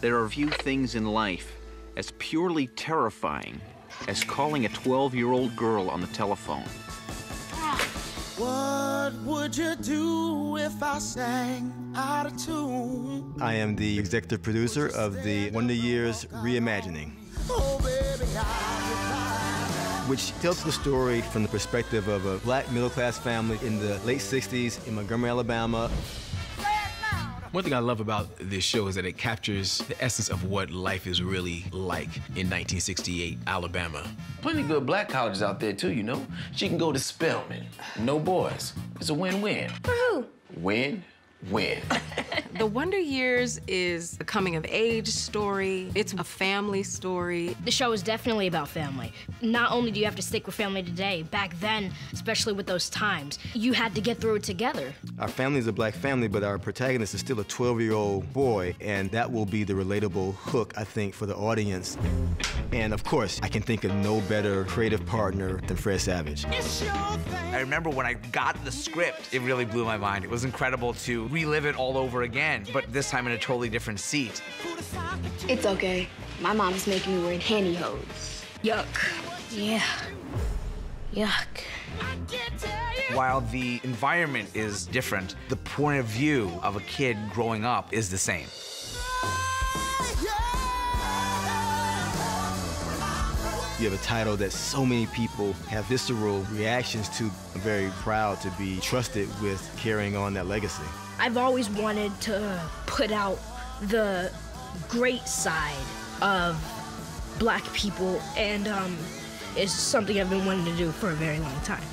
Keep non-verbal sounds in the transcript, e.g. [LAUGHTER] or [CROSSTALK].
There are few things in life as purely terrifying as calling a 12 year old girl on the telephone. What would you do if I sang out of tune? I am the executive producer of the Wonder Years Reimagining. Oh, baby, which tells the story from the perspective of a black middle class family in the late 60s in Montgomery, Alabama. One thing I love about this show is that it captures the essence of what life is really like in 1968 Alabama. Plenty good black colleges out there too, you know. She can go to Spelman. No boys. It's a win-win. For who? Win, win. [LAUGHS] The Wonder Years is a coming of age story. It's a family story. The show is definitely about family. Not only do you have to stick with family today, back then, especially with those times, you had to get through it together. Our family is a black family, but our protagonist is still a 12 year old boy, and that will be the relatable hook, I think, for the audience. And of course, I can think of no better creative partner than Fred Savage. I remember when I got the script, it really blew my mind. It was incredible to relive it all over again, but this time in a totally different seat. It's okay. My mom's making me wear pantyhose. Yuck. Yeah. Yuck. While the environment is different, the point of view of a kid growing up is the same. You have a title that so many people have visceral reactions to. I'm very proud to be trusted with carrying on that legacy. I've always wanted to put out the great side of black people, and um, it's something I've been wanting to do for a very long time.